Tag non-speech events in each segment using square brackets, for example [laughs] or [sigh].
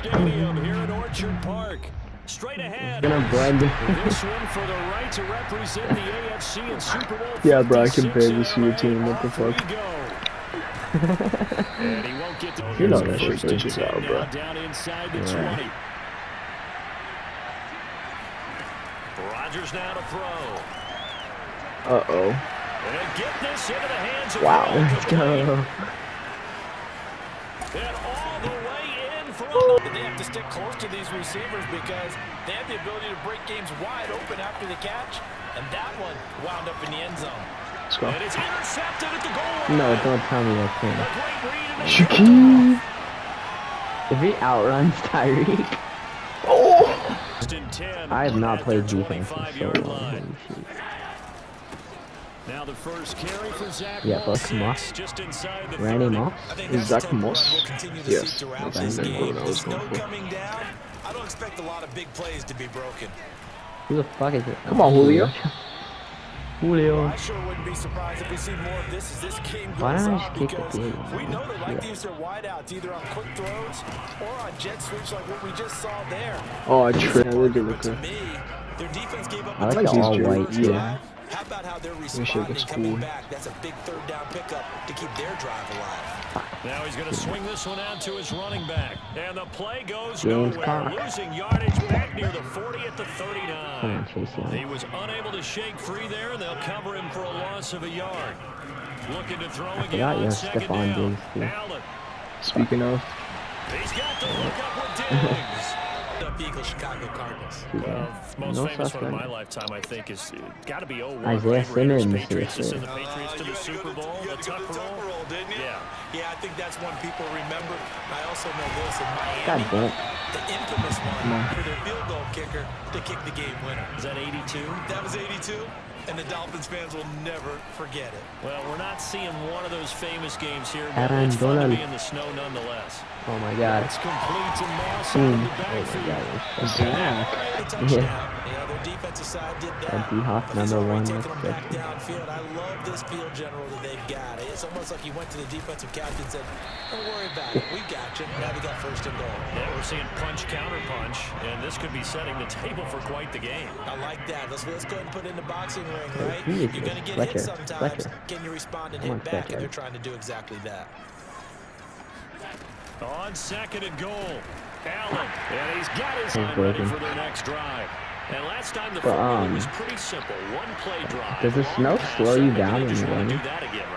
Stadium here in Orchard Park. Straight ahead. Gonna blend. this one for the right to represent the AFC in Super Bowl Yeah, bro, I can 56, barely see your team. What the fuck? go. And he won't get to [laughs] You know Here's that shit first and glitches 10 out, bro. Down inside the Yeah. 20. Rodgers now to throw. Uh oh. Get this into the hands of Wow. Let's [laughs] go. And all the way in from They have to stick close to these receivers because they have the ability to break games wide open after the catch. And that one wound up in the end zone. Let's go. It's intercepted at the goal. No, don't tell me that A can't. great read in the Shaquille. If he outruns [laughs] Tyreek, oh! first and 10 I have not played their defense in so long. Line. Holy shit. Now the first carry for Zach Yeah, Moss, fuck Moss. just inside the Randy Moss? Is that's Zach the type of run Moss? we'll continue to Yes, that's this exactly game. what I was going for. coming down, I don't expect a lot of big plays to be broken. Who the fuck is it? Come on, Julio. Julio. [laughs] I sure wouldn't be surprised if we see more of this as this game Why goes don't I on just kick the because we know they like Yeah. to use their wideouts either on quick throws or on jet sweeps like what we just saw there. Oh, I tripped. Yeah, do look But to good. me, their defense gave up I a like like the these all white, yeah. How about how they're responding looks coming cool. back? That's a big third down pickup to keep their drive alive. Now he's going to swing this one out to his running back. And the play goes James nowhere. Conner. Losing yardage back near the 40 at the 39. on, He was unable to shake free there, and they'll cover him for a loss of a yard. Looking to throw again forgot you on have second Stefon down. Diggs, too. Speaking of, He's got the hook up with [laughs] Diggs. Up Eagles, Chicago Cardinals. Well, most No famous one of my lifetime, I think, is got to be 01. Isaiah right? Raiders, Simmons Patriots, to the it. Patriots to the Super Bowl, You the had to go to Tuck roll. roll, didn't you? Yeah. Yeah, I think that's one people remember. I also know this in Miami. God damn. The infamous one for their field goal kicker to kick the game winner. Is that 82? That was 82, and the Dolphins fans will never forget it. Well, we're not seeing one of those famous games here, but Aaron it's fun to be in the snow nonetheless. Oh my god. It's complete to Moss Mm. out of the Oh my backfield. god. Zach. A touchdown. Yeah, their defensive side did that. That D-Hop number one taken them back downfield. I love this field general that they've got. It's almost like he went to the defensive captain and said, don't worry about it. We got you. Now we got first and goal. Yeah, we're seeing punch counter punch, and this could be setting the table for quite the game. I like that. Let's, let's go ahead and put it in the boxing ring, right? who is You're going to this? get hit sometimes. Fletcher. Can you respond and Come on, hit back? Fletcher. And they're trying to do exactly that. On second and goal, Allen, and he's got his He's line ready for their next drive. And last time the But, um, was pretty simple. One play drive. Does the snow slow you down in when just you're do running?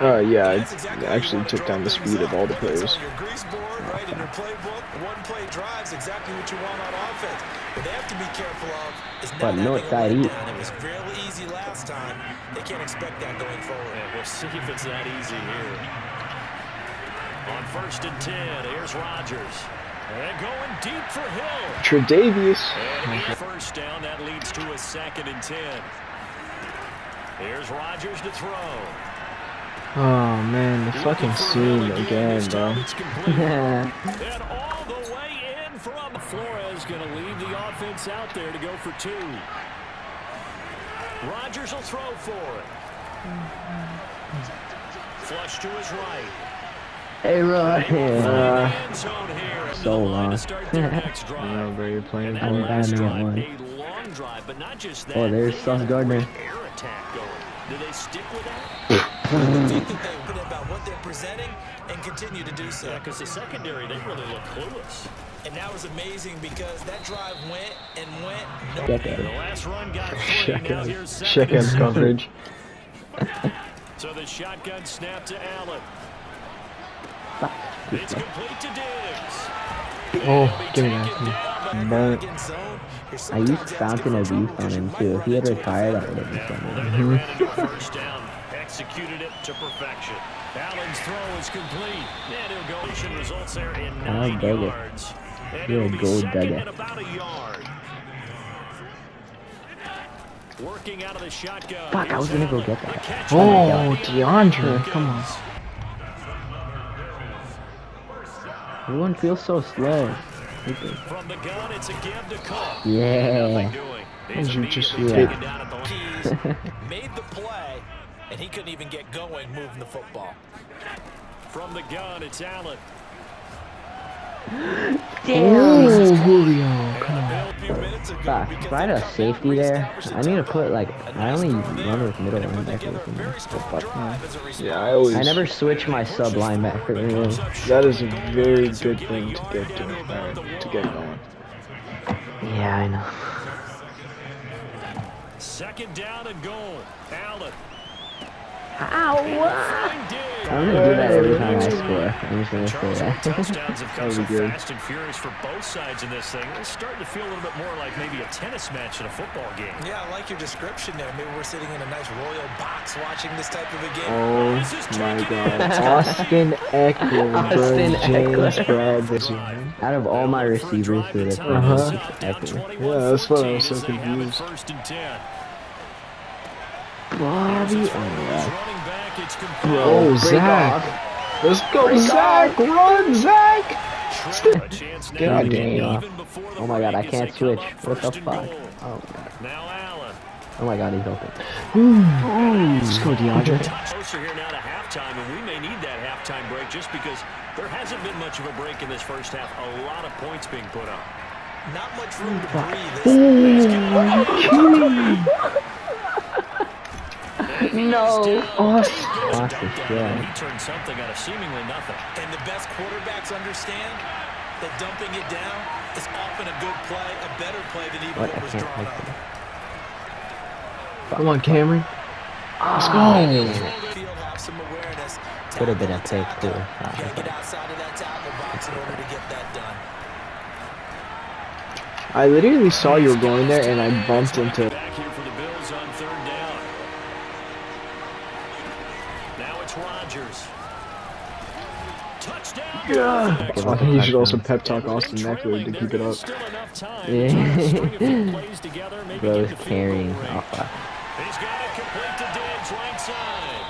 uh, yeah, it exactly actually took down the things speed of all the players. on your grease board, right, in your playbook, one play drives exactly what you want on offense. What they have to be careful of is not But no having a side eat. letdown. It was fairly easy last time. They can't expect that going forward. And we'll see if it's that easy here. On first and 10, here's Rodgers. And going deep for Hill. Tredavious. And first down, that leads to a second and 10. Here's Rodgers to throw. Oh man, the fucking scene again, bro. it's complete. [laughs] Yeah. And all the way in from Flores going to leave the offense out there to go for two. Rodgers will throw for it. Flush to his right. Hey, right [laughs] [laughs] here. Uh, End zone here. And so the line long. start their next know, bro, you're playing for I'm it. last Batman one. drive, but not just that. Oh, there's they Sauce Gardner. quick Air attack going. Do they stick with that? I think they put about what they're presenting and continue to do so. Yeah, because the secondary, they really look clueless. And that was amazing because that drive went and went. No Get The last run got three. Check Now here's check and coverage. [laughs] So the shotgun snap to Allen. Fuck. It's complete to Diggs. Oh, give me that. down by Burnt. against zone. Here's I used sometimes that's Fountain of different Youth on him too. If he had run into a retired, I fight. would have been Yeah, something. there they ran into a first down. Executed it to perfection. Allen's throw is complete. And he'll go. Mission Results there in nine yards. And You're a it'll be gold second dugger. and about a yard. Working out of the shotgun. Fuck, I was gonna go get that. Oh my God. DeAndre, come on. Everyone feels so slow. Stupid. From the gun, it's a give to Cook. Yeah. Nothing doing. He's you just immediately hit? taken down at the line. Keys [laughs] made the play, and he couldn't even get going moving the football. From the gun, it's Allen. [gasps] Damn. Oh, Julio, come on. Bill a few minutes ago Fuck, because if I had a safety there, I need to put like I only run with middle and it linebacker together with a very me. strong drive as a result. Yeah, I always. I never switch my sub linebacker. Really. That is a very good thing to get to, uh, to get going. Yeah, I know. Second down and goal. Allen. Ow! I'm gonna do that every time I score. I'm just gonna Charles, say that. touchdowns have come [laughs] That so be good. fast and furious for both sides in this thing. It's starting to feel a little bit more like maybe a tennis match in a football game. Yeah, I like your description there. Maybe we're sitting in a nice royal box watching this type of a game. Oh my god. [laughs] Austin Ekeler, Austin. James Ekeler. Bradley. Out of all my receivers for this one, Uh-huh. Ekeler. Yeah, that's what I was so confused. Complete. Oh, break Zach. off. Let's go, Break Zach. Run, Zach. A chance now God to get damn. even before the Oh my god, I can't switch. up What the fuck? goal. Oh my god. Now Allen. Oh my god, he's open. Let's go, DeAndre. Closer here now to halftime, and we may need that halftime break just because there hasn't been much of a break in this first half. A lot of points being put up. Not much room to breathe. [laughs] No. Austin. Austin, yeah. He turned something out of seemingly nothing. And the best quarterbacks understand that dumping it down is often a good play, a better play than even What? what was drawn up. Come on, Cameron. Let's go. Oh. Field have some awareness. Could have been a Tackle, pick, too. tackle. Oh, get outside of that tackle box in order to get that done. I literally saw you were going there, and I bumped into. Back here for the Bills on third down. Now it's Rodgers. Touchdown. Yeah. Perfect. I think you should also pep talk Austin Ekeler to keep it up. Still enough time. Yeah. Trying to [laughs] string a few plays together, maybe Bro is carrying. goal range. Oh, fuck. He's got it complete to Diggs, right side.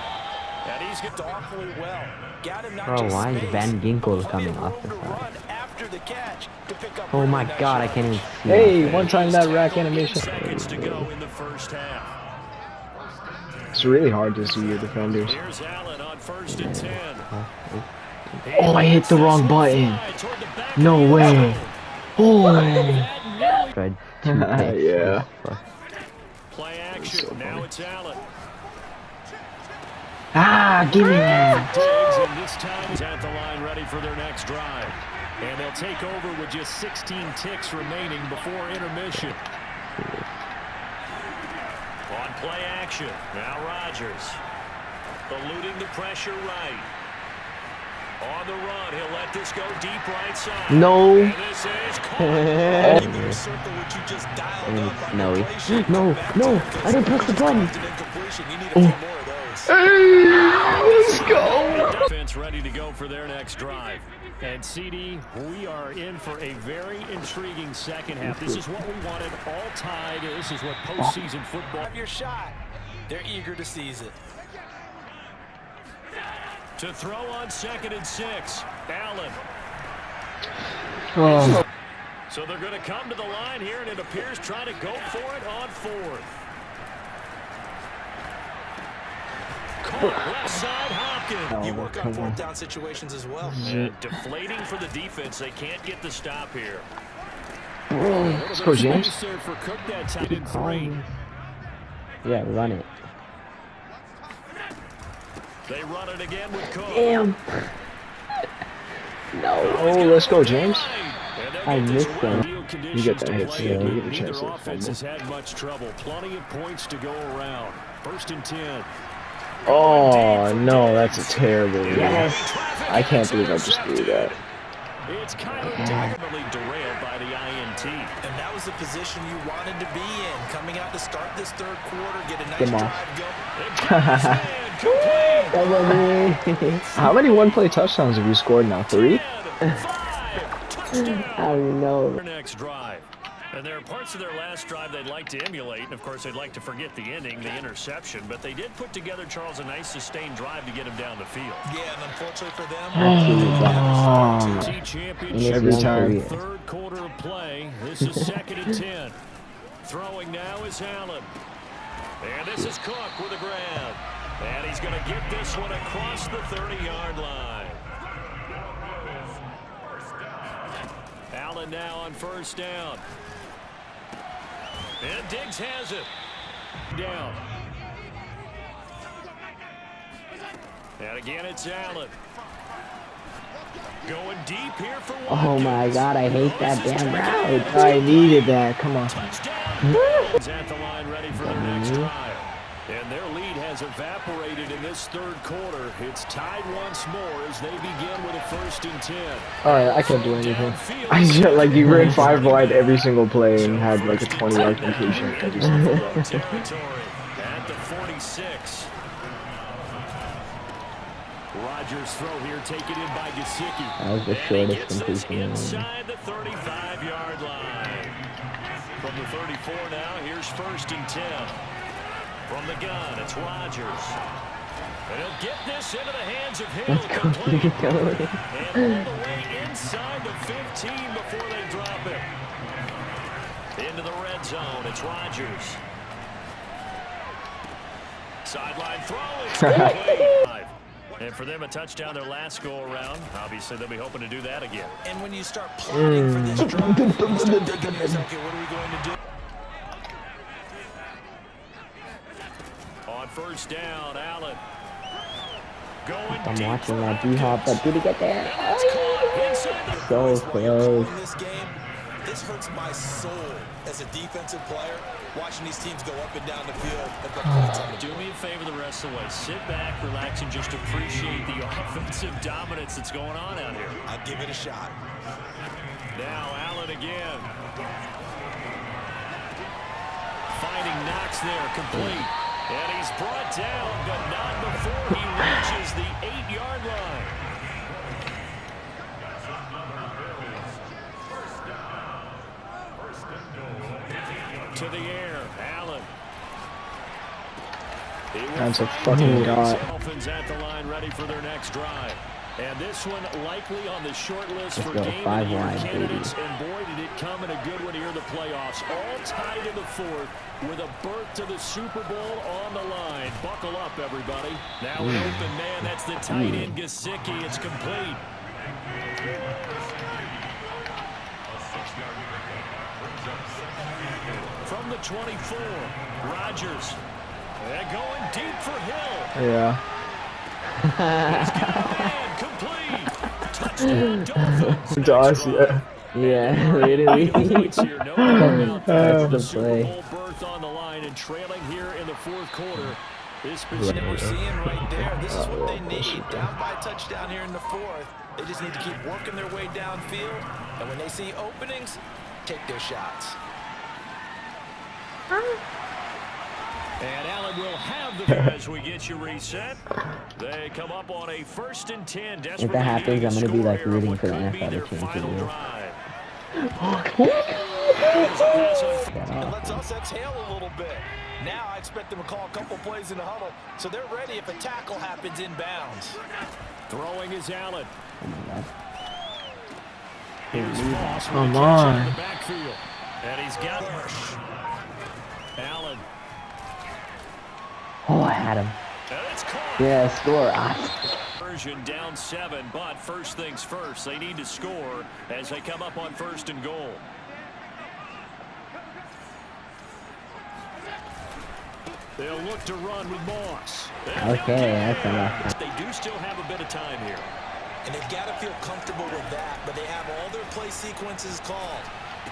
And he's got Awfully well. Got him Bro, why is Van Ginkel coming off the side? after the catch to pick up Oh my god, I can't even see. Hey, one face. trying that rack animation. seconds to go in the first half. It's really hard to see your defenders. Here's Allen on first and ten. Oh, I hit the wrong button. Toward the back No way. end Oh. Tried [laughs] two. Yeah. Play action. now it's Allen. Ah, give me that. And this time is at the line ready for their next drive. And they'll take over with just 16 ticks remaining before intermission. [laughs] On play action, now Rodgers. Eluding the pressure right. On the run, he'll let this go deep right side. No. And this is [laughs] caught. Oh. Maybe you circle what you just dialed And up it's on your snowy. play sheet. No, no, I didn't press the button. Oh. an incompletion. You need a oh. few more of those. Let's go. Defense ready to go for their next drive. And CD, we are in for a very intriguing second half. This is what we wanted, all tied. This is what postseason football. Have your shot. They're eager to seize it. To throw on second and six, Allen. Oh, So they're going to come to the line here, and it appears trying to go for it on fourth. Caught left side Hopkins. You Oh, work on fourth down situations as well. And deflating for the defense. They can't get the stop here. Let's go, James. Space there for Cook that time in three. Yeah, run it. They run it again with Cook. Damn. [laughs] No. Oh, let's go, James. I missed win. them. Ideal conditions get that hit, play yeah, you get a Neither chance to offense has had much trouble. Plenty of points to go around. First and ten. Oh, no, that's a terrible. Yes. I can't believe I just threw that. It's Kyler definitely derailed by the INT. And that was the position you wanted to be in. Coming out to start this third quarter, get a nice Come on. drive going. [laughs] And Kyler's [laughs] man complete. Double me. How many one-play touchdowns have you scored now? Three? Ten, five, [laughs] touchdown. I don't know. Next drive. And there are parts of their last drive they'd like to emulate, and of course they'd like to forget the ending, the interception, but they did put together, Charles, a nice sustained drive to get him down the field. Yeah, and unfortunately for them, Oh, championship Every time. third quarter of play. This is second and ten. Throwing now is Allen. And this is Cook with a grab. And he's going to get this one across the 30-yard line. Allen Allen now on first down. And Diggs has it. Down. And again, it's Allen. Going deep here for Oh my god, I hate that damn route. I needed that. Come on. Touchdown. At the line ready for the next mm-hmm. drive. And their lead has evaporated in this third quarter. It's tied once more as they begin with a first and ten. Alright, I can't do anything. I just, like, you ran five wide every single play and had like a 20 yard completion. [laughs] I just, Territory at the 46. Rodgers throw here taken in by Gesicki. That was the shortest completion in the inside the 35-yard line. From the 34 now, here's first and 10. From the gun, it's Rodgers. And he'll get this into the hands of Hill. Complete. And all the way inside the 15 before they drop it. Into the red zone, it's Rodgers. Sideline throw. It's. [laughs] And for them, a touchdown their last go around. Obviously, they'll be hoping to do that again. And when you start plotting for this drive, you start thinking [laughs] okay, what are we going to do? On first down, Allen. Going I'm watching for that D-Hop, but did he get there? And it's oh, caught inside the So close. this game, this hurts my soul as a defensive player, watching these teams go up and down the field at the points on the Do me a favor the rest of the way. Sit back, relax, and just appreciate the [laughs] offensive dominance that's going on out here. I'll give it a shot. Now Allen again. Finding Knox there, complete. And he's brought down, but not before he reaches the eight-yard line. To the air, Allen. That's a fucking god. Dolphins at the line ready for their next drive. And this one likely on the short list Let's for game of the year candidates. And boy, did it come in a good one here in the playoffs. All tied in the fourth with a berth to the Super Bowl on the line. Buckle up, everybody. Now an open man. That's the tight end Gesicki. It's complete. From the 24, Rodgers. And going deep for Hill. yeah. [laughs] And complete. Touchdown, Dolphins. To us, yeah. [laughs] Yeah, literally. Points here, no [laughs] doubt about that. That's The the play. Bowl berth on the line and trailing here in the fourth quarter. This And position we're seeing right there, this is what they oh, need. Down by a touchdown here in the fourth. They just need to keep working their way downfield. And when they see openings, take their shots. And Allen will have the [laughs] as we get you reset. They come up on a first and ten. If that happens, I'm gonna be like rooting for the NFL to change the rules. And let's us exhale a little bit. Now I expect them to call a couple plays in the huddle, so they're ready if a tackle happens inbounds. Throwing is Allen. Oh my god. Here's Moss with Come on. in the backfield. And he's got Allen. Oh, I had him. And it's caught. Yeah, score. Version down seven, but first things first, they need to score as they come up on first and goal. They'll look to run with Moss. And Okay, they'll that's enough. They do still have a bit of time here. And they've got to feel comfortable with that, but they have all their play sequences called.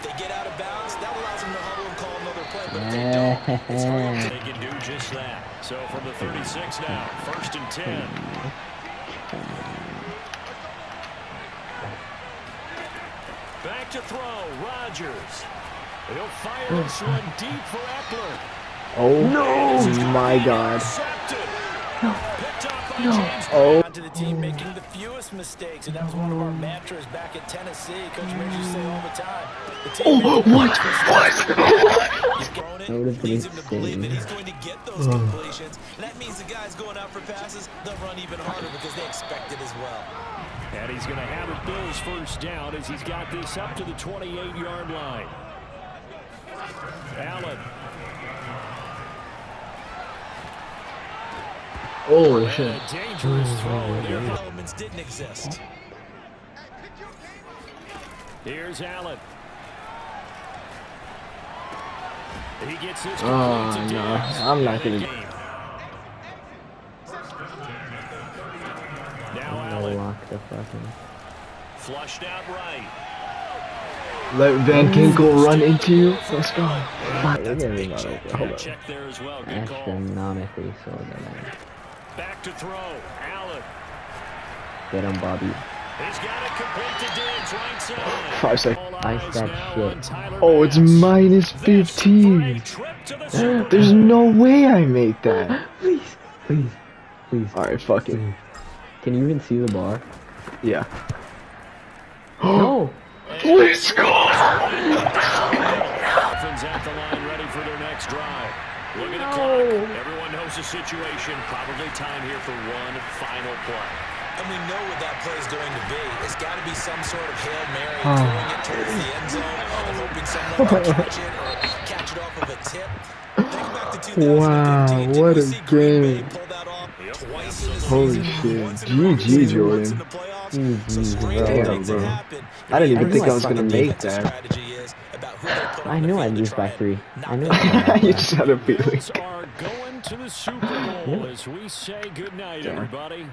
If they get out of bounds, that allows them to huddle and call another play. But if they don't, it's. They [laughs] can do just that. So from the 36 now, first and 10. Back to throw, Rodgers. He'll fire this one deep for Ekeler. Oh my god. Intercepted. Picked up by James Oh. Down to the team making the fewest mistakes, and that was one of our mantras back at Tennessee. Coach Major say all the time. The team Oh, making what? What? He's That would've been leads him to believe insane. that he's going to get those completions. And that means the guys going out for passes, they'll run even harder because they expect it as well. And he's going to have it Bills first down as he's got this up to the 28-yard line. Allen. Oh shit. a dangerous throw mm-hmm. there. Elements didn't exist. Here's Allen. He gets this Oh, ah, no. I'm not gonna- Game. Now Allen lock the fucking. flushed out right. Let Van mm-hmm. Ginkel run into you. Let's go. Fuck, They're gonna be not open. Hold on. check there as well. Good call. Astronomically so good. Back to throw. Allen. Get him, Bobby. He's got it complete to Diggs right side. Five seconds. All Ice that shit. Oh, it's Bass. minus This for a 15. trip to the [gasps] Super There's no way I make that. [gasps] Please, please, please. Alright, fuck it. Can you even see the bar? Yeah. [gasps] No. Let's go! Dolphins at the line, ready for their next drive. Look at the clock. Everyone knows the situation. Probably time here for one final play. And we know what that play is going to be. It's got to be some sort of Hail Mary, Oh. throwing it towards the end zone and hoping someone can catch it or catch it off of a tip. Think back to 2015. Wow, Didn't what a see Green Bay game. pull that off Yep, twice in the Holy season, shit. once in the regular GG, season, once in Jordan. the playoffs? GG, So stranger bro. Damn, bro. I didn't even I think I was gonna make that. strategy is about who they put on I knew I'd lose by three. I knew I'd out. [laughs] you just had a feeling. Dolphins are going to the Super Bowl as we say goodnight, everybody.